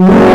Mm-hmm.